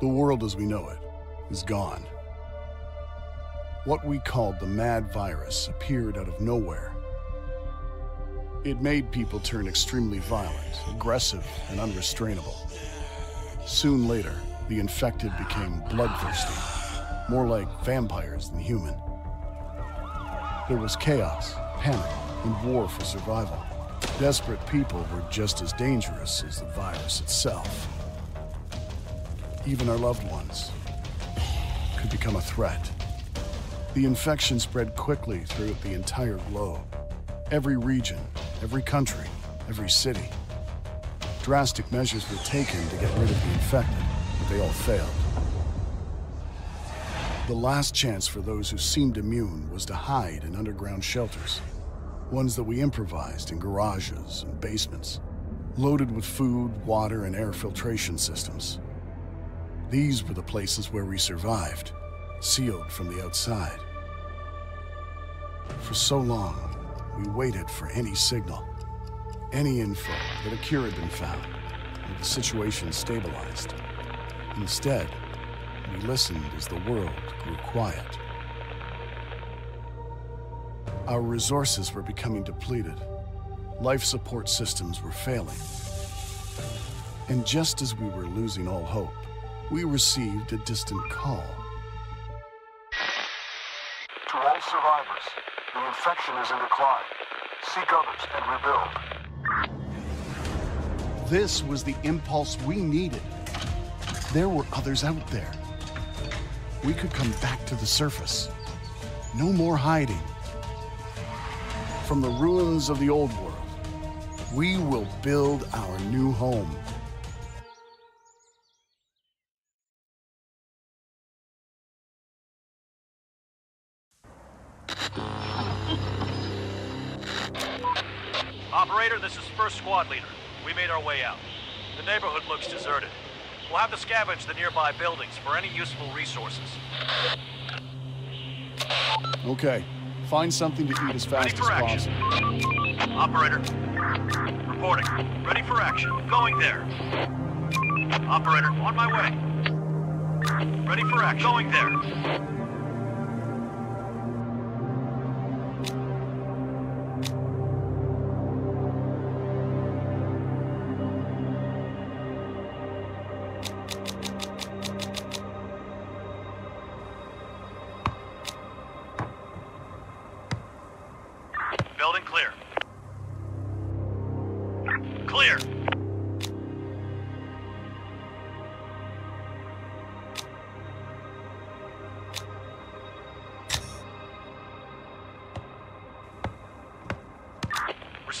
The world as we know it is gone. What we called the mad virus appeared out of nowhere. It made people turn extremely violent, aggressive, and unrestrainable. Soon later, the infected became bloodthirsty, more like vampires than human. There was chaos, panic, and war for survival. Desperate people were just as dangerous as the virus itself. Even our loved ones could become a threat. The infection spread quickly throughout the entire globe. Every region, every country, every city. Drastic measures were taken to get rid of the infected, but they all failed. The last chance for those who seemed immune was to hide in underground shelters. Ones that we improvised in garages and basements, loaded with food, water, and air filtration systems. These were the places where we survived, sealed from the outside. For so long, we waited for any signal, any info that a cure had been found, or the situation stabilized. Instead, we listened as the world grew quiet. Our resources were becoming depleted. Life support systems were failing. And just as we were losing all hope, we received a distant call. To all survivors, the infection is in decline. Seek others and rebuild. This was the impulse we needed. There were others out there. We could come back to the surface. No more hiding. From the ruins of the old world, we will build our new home. Operator, this is First Squad Leader. We made our way out. The neighborhood looks deserted. We'll have to scavenge the nearby buildings for any useful resources. Okay, find something to eat as fast as for action. possible. Operator. Reporting. Ready for action. Going there. Operator, on my way. Ready for action. Going there.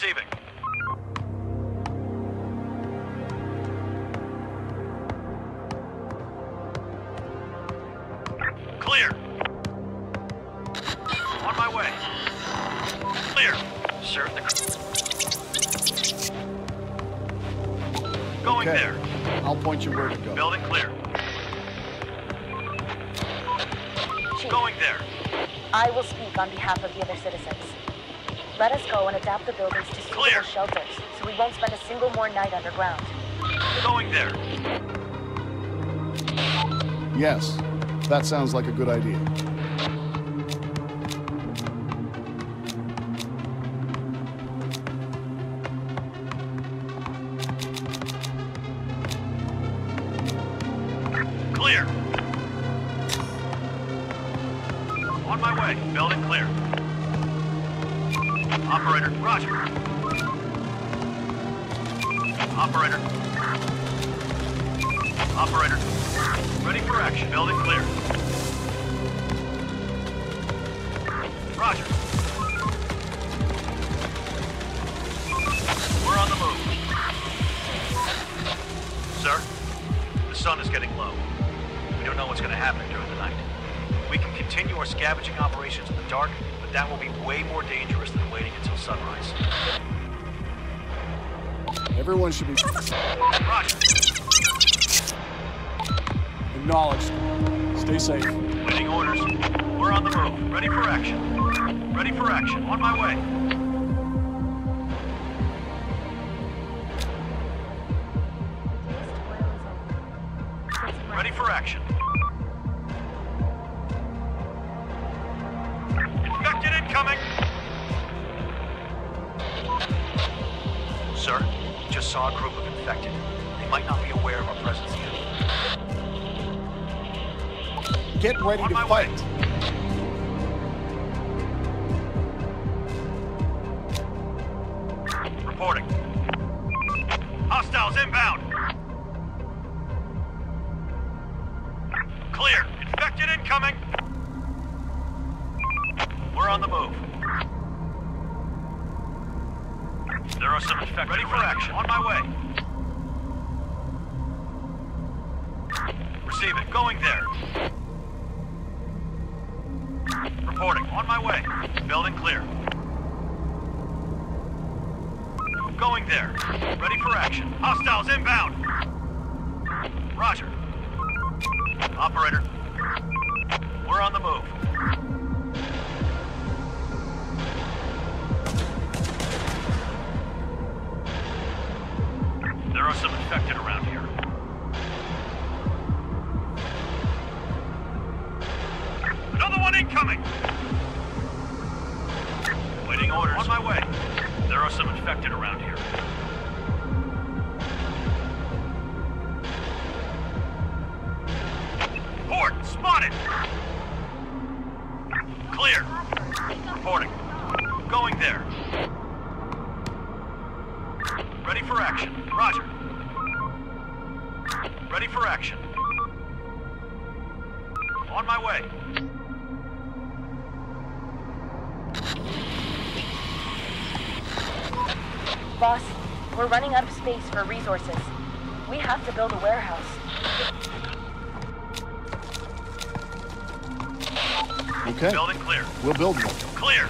Receiving. Clear. On my way. Clear. Sir, the... Going Okay, there. I'll point you where to go. Building clear. Chief, Going there. I will speak on behalf of the other citizens. Let us go and adapt the buildings to suitable Clear. shelters, so we won't spend a single more night underground. Going there. Yes, that sounds like a good idea. Operator. Ready for action. Building clear. Roger. We're on the move. Sir? The sun is getting low. We don't know what's going to happen during the night. We can continue our scavenging operations in the dark, but that will be way more dangerous than waiting until sunrise. Everyone should be acknowledged. Stay safe. Waiting orders. We're on the move. Ready for action. Ready for action. On my way. There are some infected. Ready for action. On my way. Receive it. Going there. Reporting. On my way. Building clear. Going there. Ready for action. Hostiles inbound. Roger. Operator. We're on the move. Are some Okay, Building clear. we'll build one. Clear.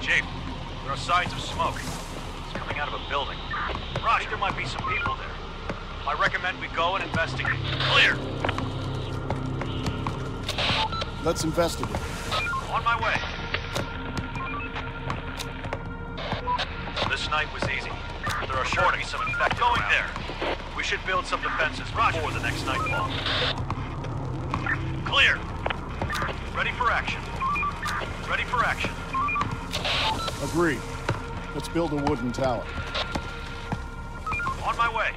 Chief, there are signs of smoke. It's coming out of a building. Roger, there might be some people there. I recommend we go and investigate. Clear. Let's investigate. On my way. This night was easy. There are sure to be some infected Going around. there. We should build some defenses before the next nightfall. Clear. Ready for action. Ready for action. Agreed. Let's build a wooden tower. On my way.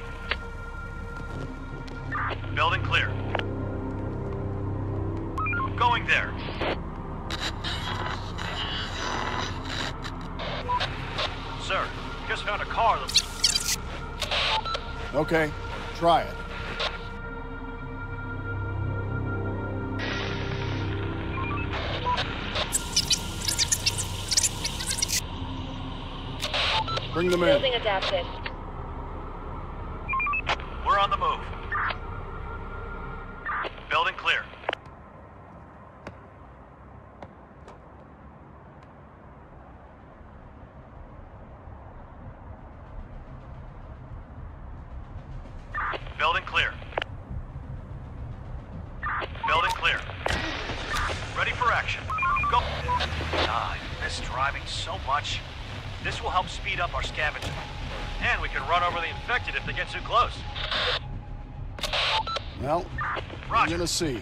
Okay, try it. Bring them in. Building adapted. We're on the move. Building clear. Building clear. Building clear. Ready for action. Go. God, I miss driving so much. This will help speed up our scavenging. And we can run over the infected if they get too close. Well, we're Roger. gonna see.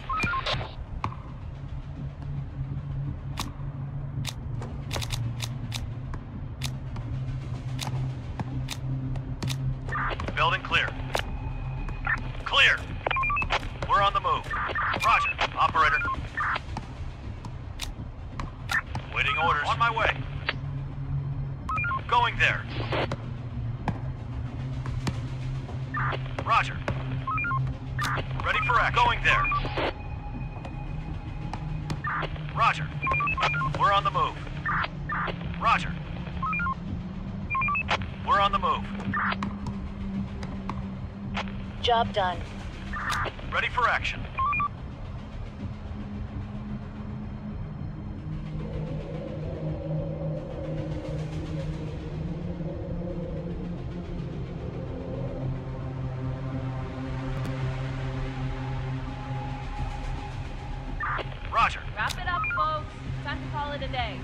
of the day.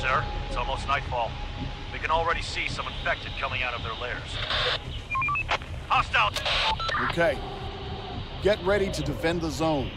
Sir, it's almost nightfall. We can already see some infected coming out of their lairs. Hostile! Okay. Get ready to defend the zone.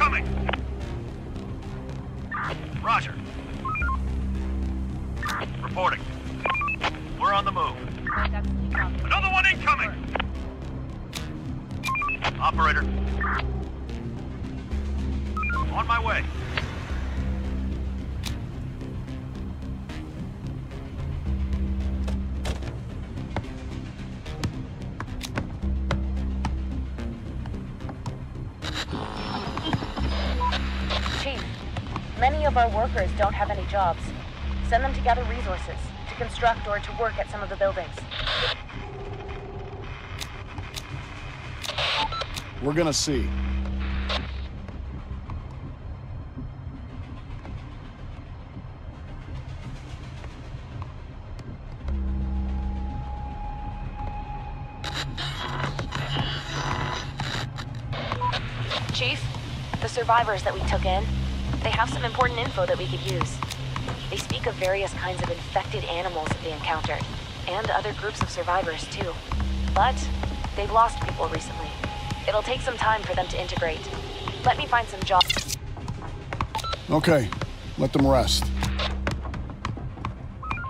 Incoming. Roger. Reporting. Don't have any jobs. Send them to gather resources, to construct or to work at some of the buildings. We're gonna see. Chief, the survivors that we took in, they have some important info that we could use. They speak of various kinds of infected animals that they encountered, and other groups of survivors too. But they've lost people recently. It'll take some time for them to integrate. Let me find some jobs. Okay, let them rest.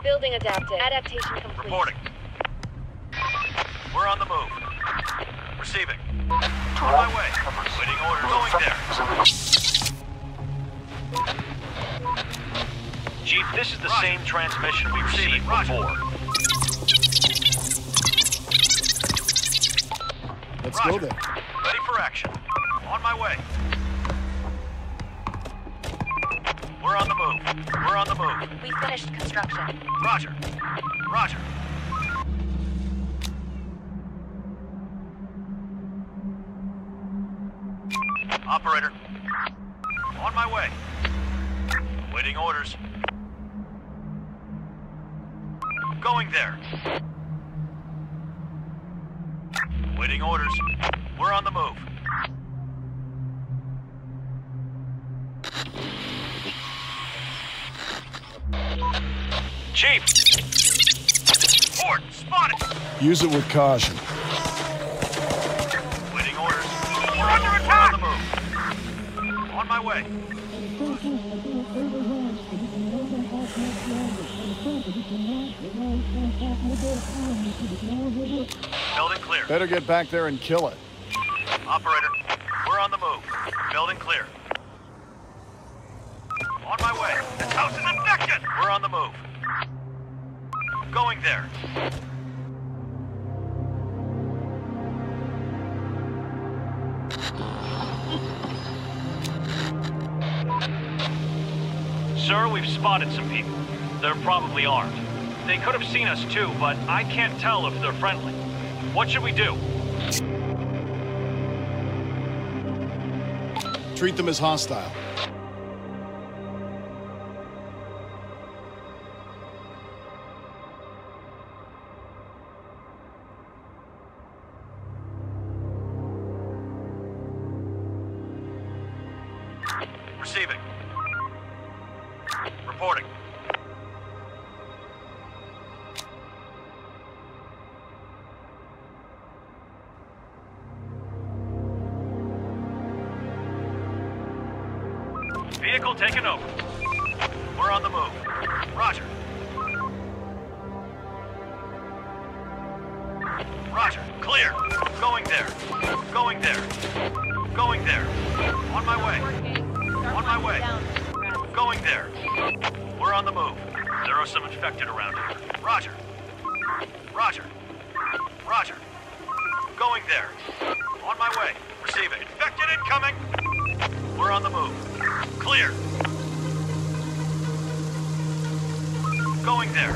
Building adapted. Adaptation complete. Reporting. We're on the move. Receiving. On my way. Waiting order. Going there. Chief, this is the Roger. same transmission we received before. Let's Roger. go there. Ready for action. On my way. We're on the move. We're on the move. We finished construction. Roger. Roger. Operator. On my way. Waiting orders. Going there. Waiting orders. We're on the move. Chief! Fort, spotted! Use it with caution. Waiting orders. We're under attack! on the move. On my way. Building clear. Better get back there and kill it. Operator, we're on the move. Building clear. On my way. This house is infected! We're on the move. Going there. Sir, we've spotted some people. They're probably armed. They could have seen us too, but I can't tell if they're friendly. What should we do? Treat them as hostile. Clear. Going there.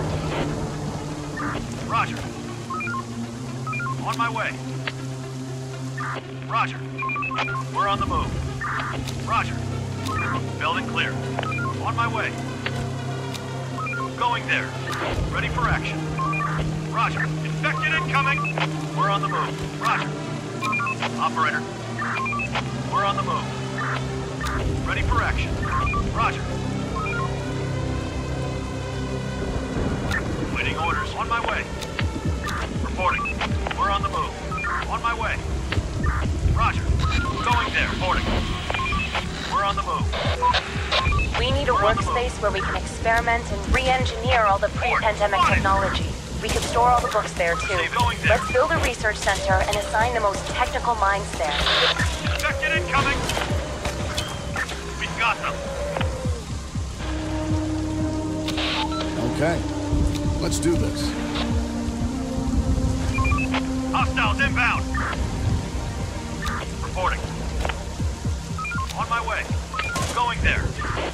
Roger. On my way. Roger. We're on the move. Roger. Building clear. On my way. Going there. Ready for action. Roger. Infected incoming. We're on the move. Roger. Operator. We're on the move. Ready for action. Roger. Waiting orders. On my way. Reporting. We're on the move. On my way. Roger. Going there. Reporting. We're on the move. We need a We're on the move. workspace where we can experiment and re-engineer all the pre-pandemic technology. We could store all the books there too. There. Let's build a research center and assign the most technical minds there. Infected incoming. Okay. Let's do this. Hostiles inbound. Reporting. On my way. Going there.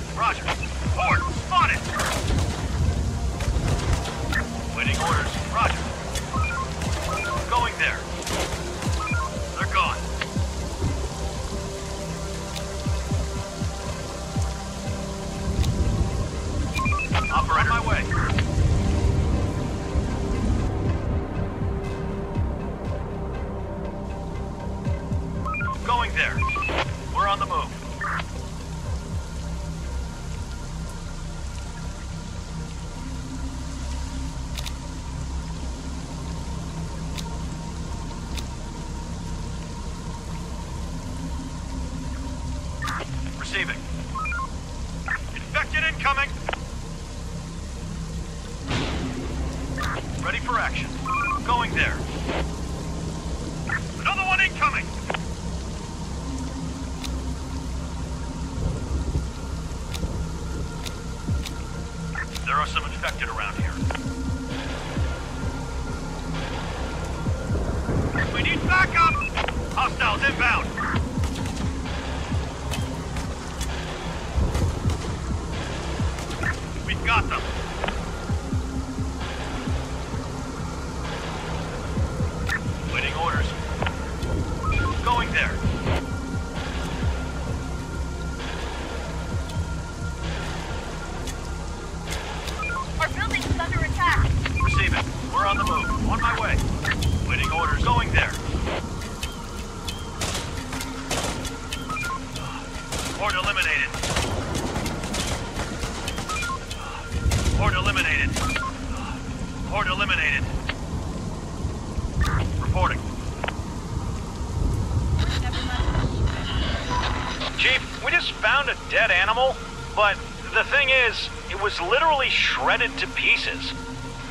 Was literally shredded to pieces.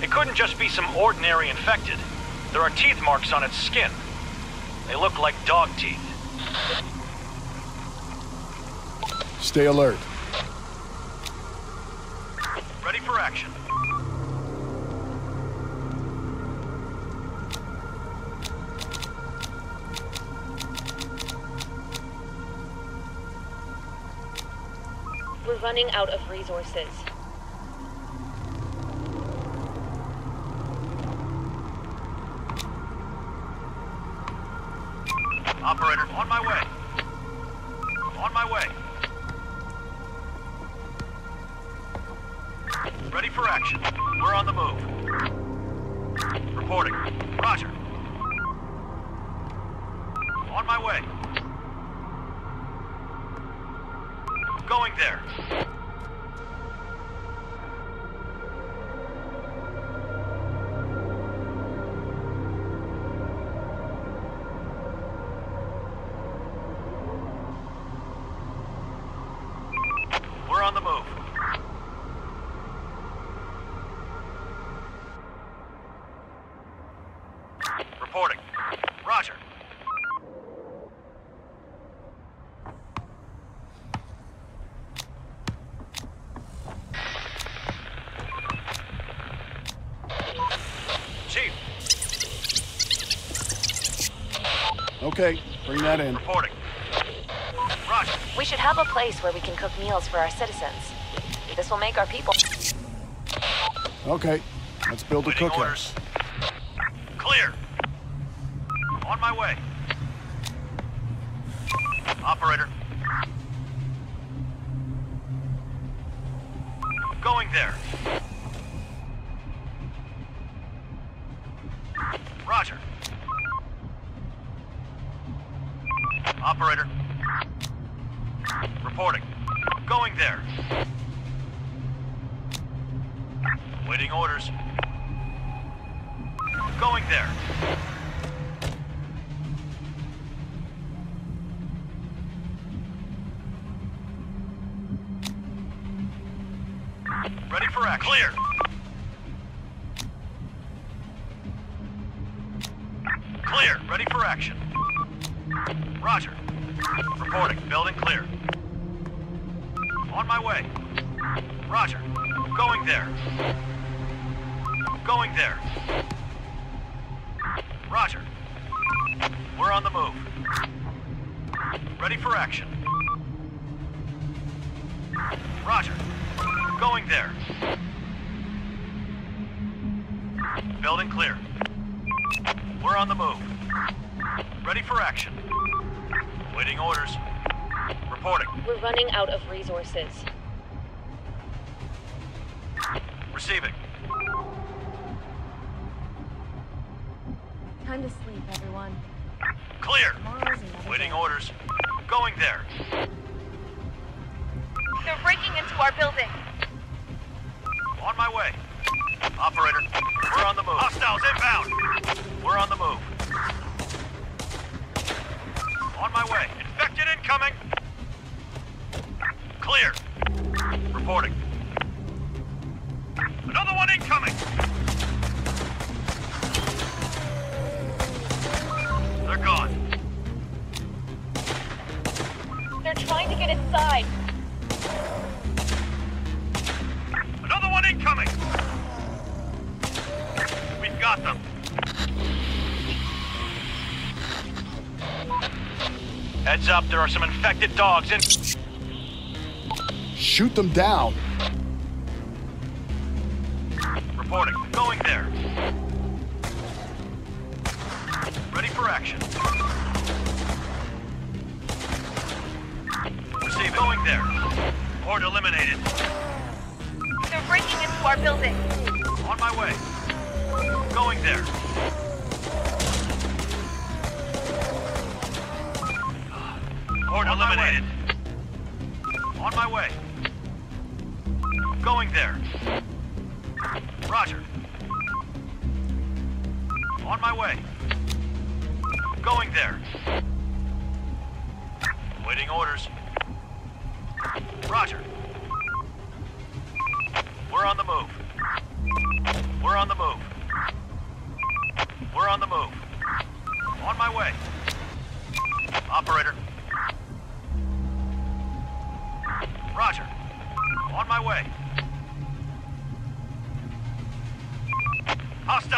It couldn't just be some ordinary infected. There are teeth marks on its skin. They look like dog teeth. Stay alert. Ready for action. We're running out of resources. Okay, bring that in. reporting. Roger. We should have a place where we can cook meals for our citizens. This will make our people. Okay, let's build a cookhouse. Ready for action. Clear. Clear. Ready for action. Roger. Reporting. Building clear. On my way. Roger. Going there. Going there. Roger. We're on the move. Ready for action. There. Building clear. We're on the move. Ready for action. Waiting orders. Reporting. We're running out of resources. Up, there are some infected dogs in. Shoot them down.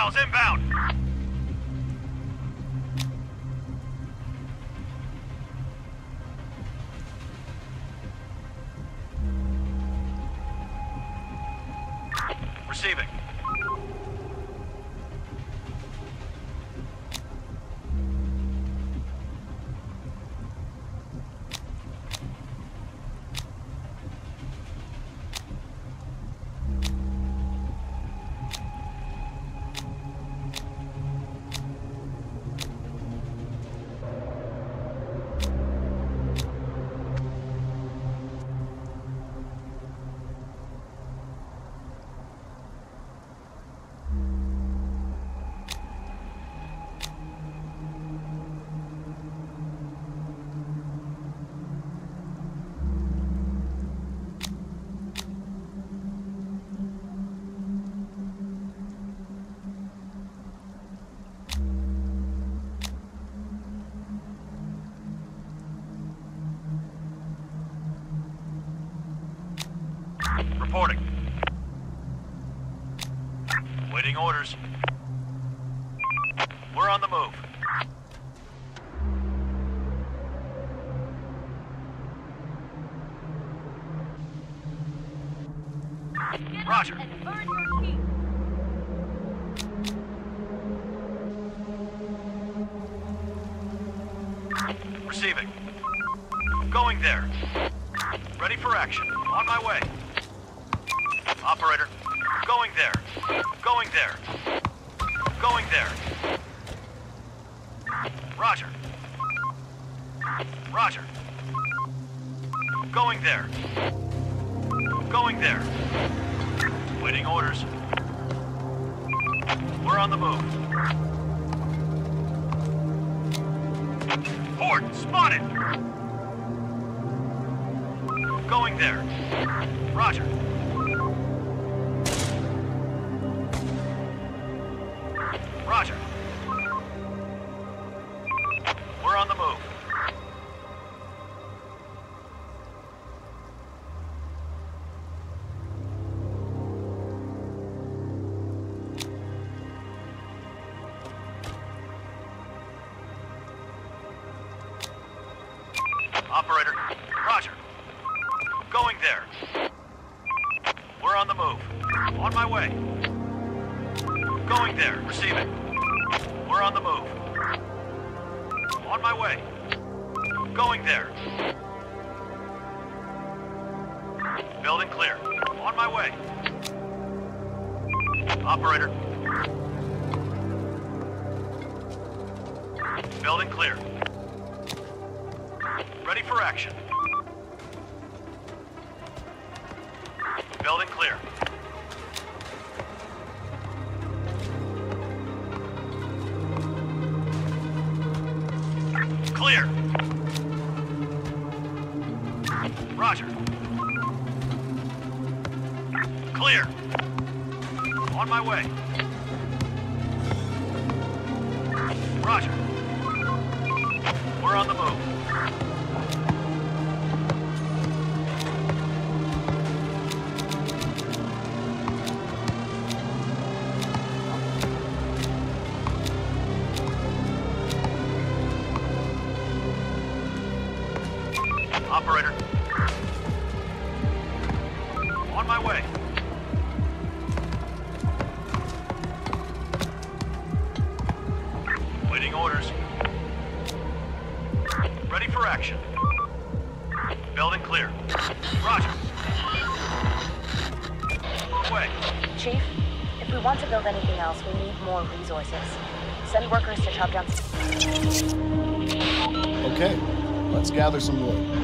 Hostiles inbound. Roger. Receiving. Going there. Ready for action. On my way. Operator. Going there. Going there. Going there. Roger. Roger. Going there. Going there. Waiting orders. We're on the move. Port spotted! Going there. Roger. On my way. Going there. Building clear. On my way. Operator. Building clear. Ready for action. Building clear. Chief, if we want to build anything else, we need more resources. Send workers to chop down. Okay, let's gather some wood.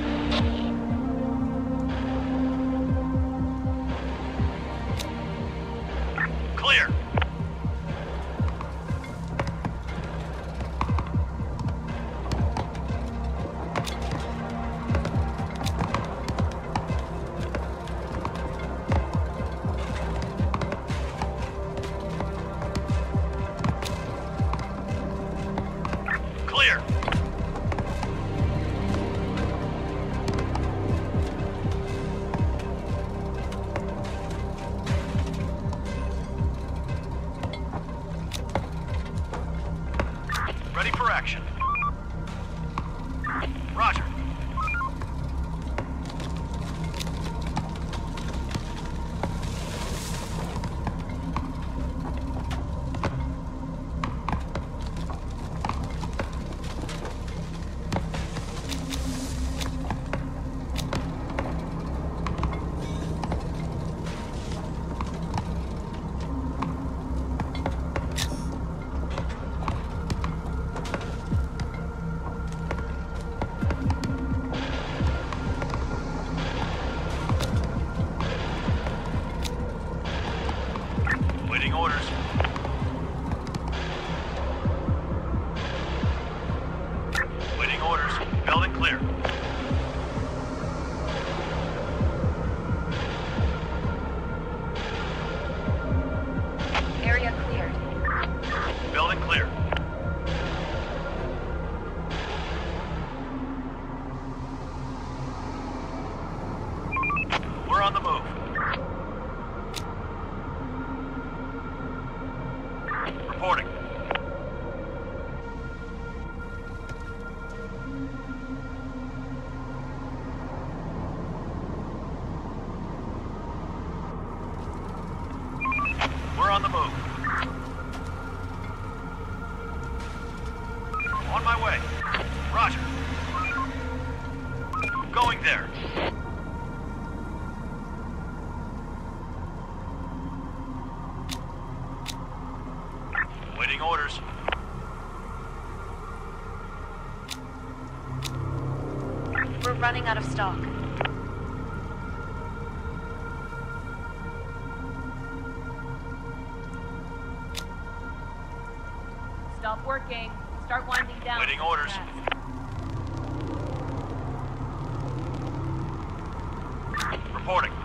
Running out of stock. Stop working. Start winding down. Waiting orders. Reporting.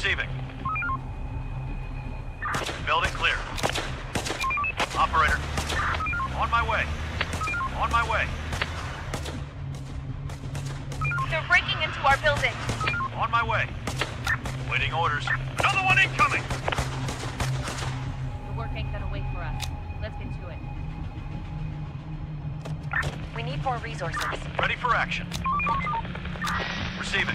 Receiving. Building clear. Operator. On my way. On my way. They're breaking into our building. On my way. Waiting orders. Another one incoming! The work ain't gonna wait for us. Let's get to it. We need more resources. Ready for action. Receiving.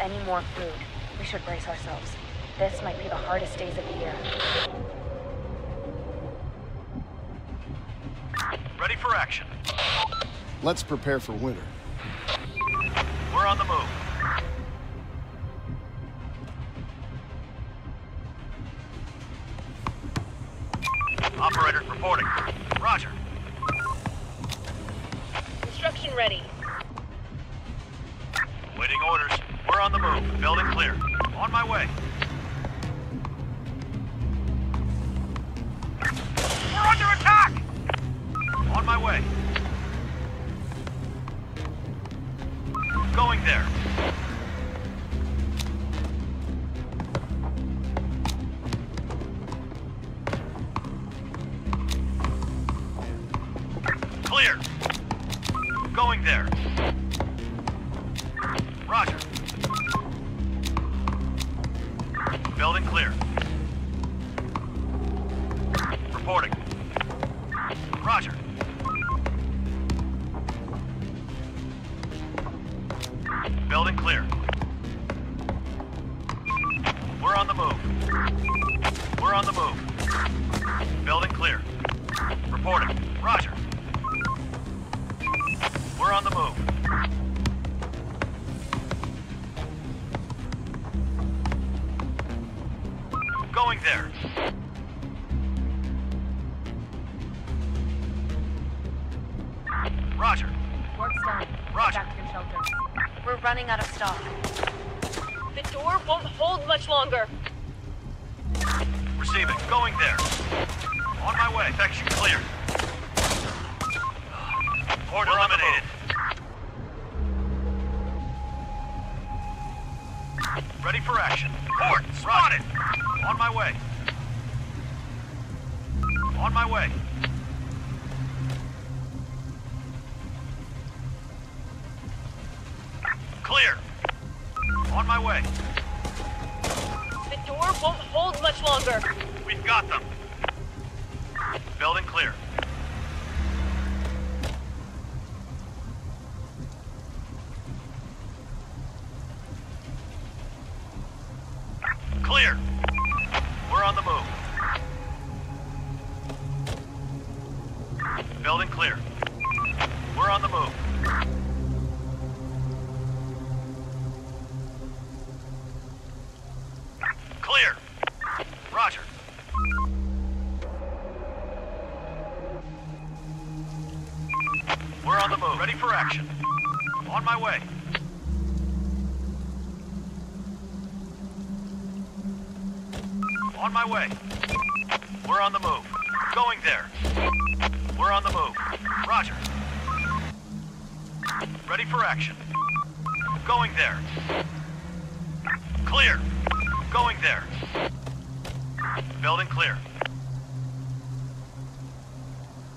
any more food. We should brace ourselves. This might be the hardest days of the year. Ready for action. Let's prepare for winter. We're on the move. Operator reporting. Roger. Construction ready. Waiting orders. We're on the move. Building clear. On my way. We're under attack! On my way. Going there. There. Roger. Work's done. Roger. Back to your shelters. We're running out of stock. The door won't hold much longer. Receiving. Going there. On my way. Infection cleared. Port eliminated. Ready for action. Port spotted. On my way. On my way. Clear. On my way. The door won't hold much longer. We've got them. On my way. We're on the move. Going there. We're on the move. Roger. Ready for action. Going there. Clear. Going there. Building clear.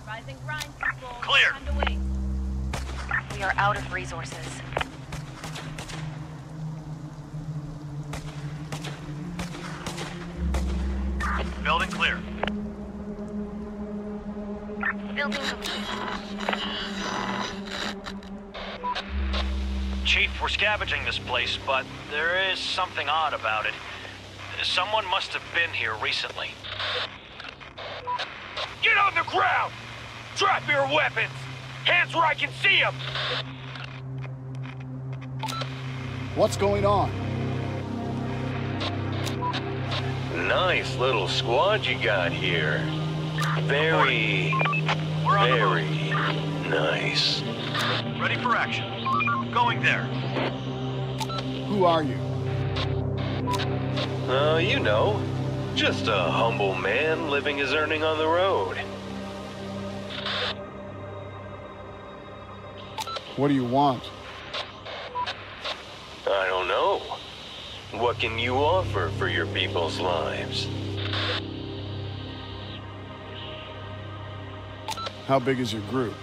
Rise and grind, people. Clear. Time to wait. We are out of resources. We're scavenging this place, but there is something odd about it. Someone must have been here recently. Get on the ground! Drop your weapons! Hands where I can see them! What's going on? Nice little squad you got here. Very, We're on the very nice. Ready for action. Going there. Who are you? Uh, you know, just a humble man living his earning on the road. What do you want? I don't know. What can you offer for your people's lives? How big is your group?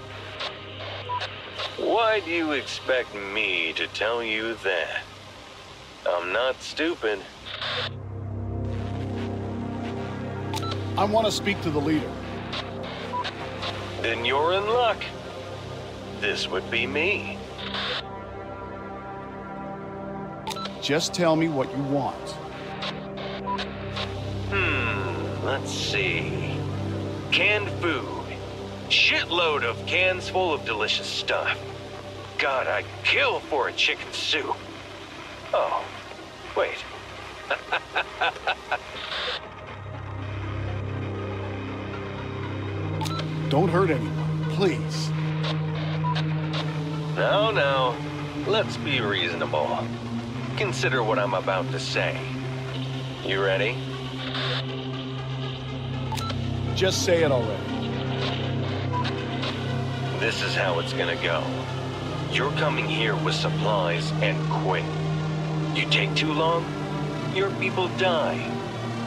Why do you expect me to tell you that? I'm not stupid. I want to speak to the leader. Then you're in luck. This would be me. Just tell me what you want. Hmm, let's see. Canned food. Shitload of cans full of delicious stuff. God, I'd kill for a chicken soup. Oh, wait. Don't hurt anyone, please. No, no. Let's be reasonable. Consider what I'm about to say. You ready? Just say it already. This is how it's gonna go. You're coming here with supplies and quick. You take too long, your people die.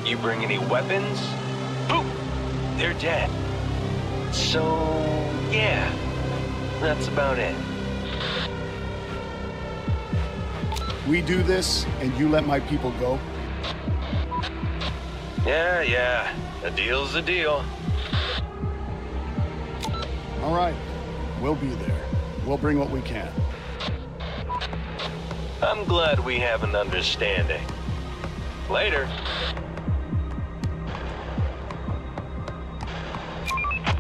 You bring any weapons, boom, they're dead. So, yeah, that's about it. We do this, and you let my people go? Yeah, yeah, a deal's a deal. All right. We'll be there. We'll bring what we can. I'm glad we have an understanding. Later.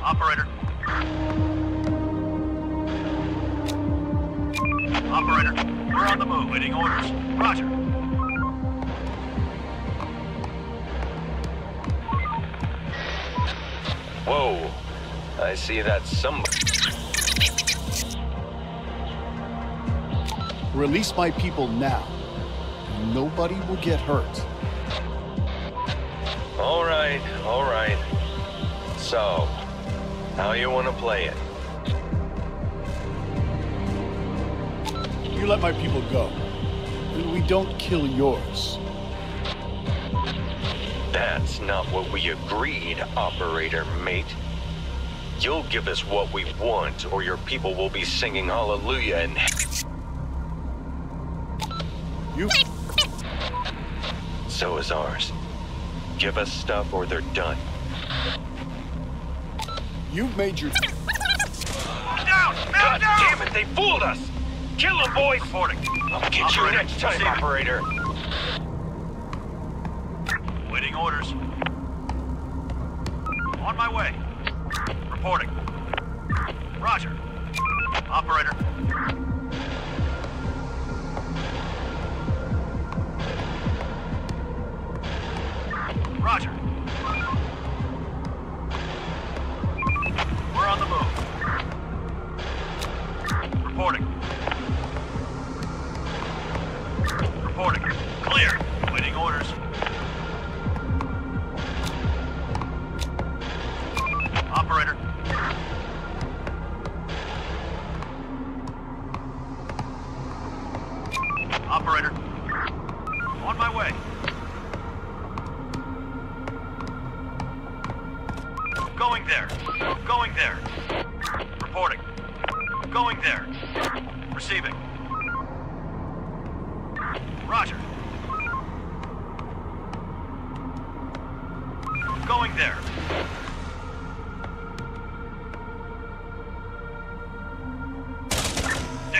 Operator. Operator, we're on the move, waiting orders. Roger. Whoa. I see that some. Release my people now. Nobody will get hurt. All right, all right. So, how you want to play it? You let my people go. And we don't kill yours. That's not what we agreed, operator mate. You'll give us what we want, or your people will be singing hallelujah and. You So is ours. Give us stuff or they're done. you've made your Down! God down! damn it, they fooled us! Kill them, boys! Reporting. I'll get you Operator, next time, operator. Waiting orders. On my way. Reporting. Roger. Operator.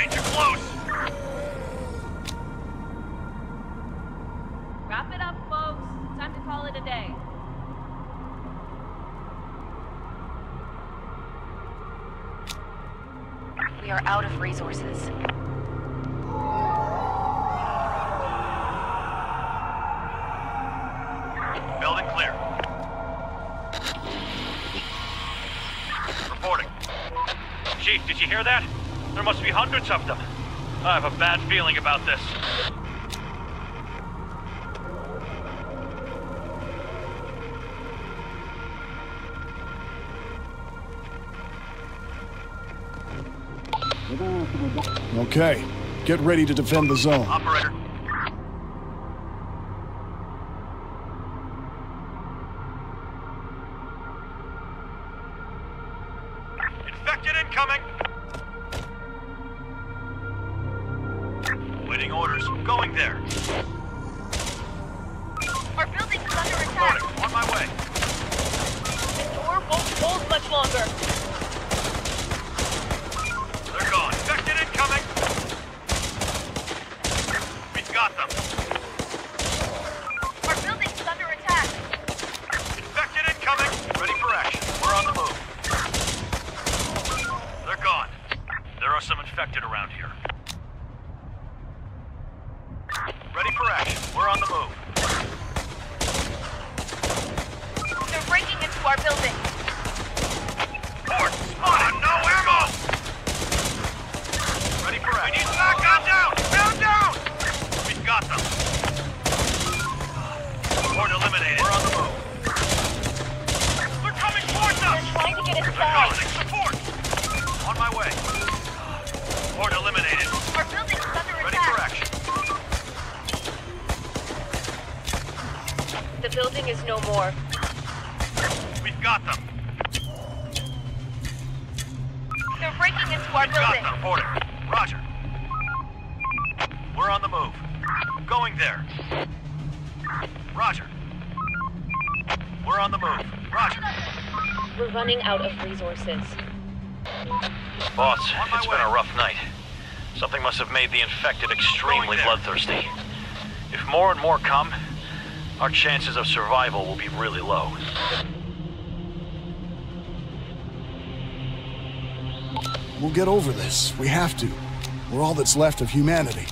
Danger close! Wrap it up, folks. Time to call it a day. We are out of resources. There must be hundreds of them. I have a bad feeling about this. Okay. Get ready to defend the zone. Operator. Are around here. Of. Boss, On my it's way. been a rough night. Something must have made the infected extremely bloodthirsty. If more and more come, our chances of survival will be really low. We'll get over this. We have to. We're all that's left of humanity.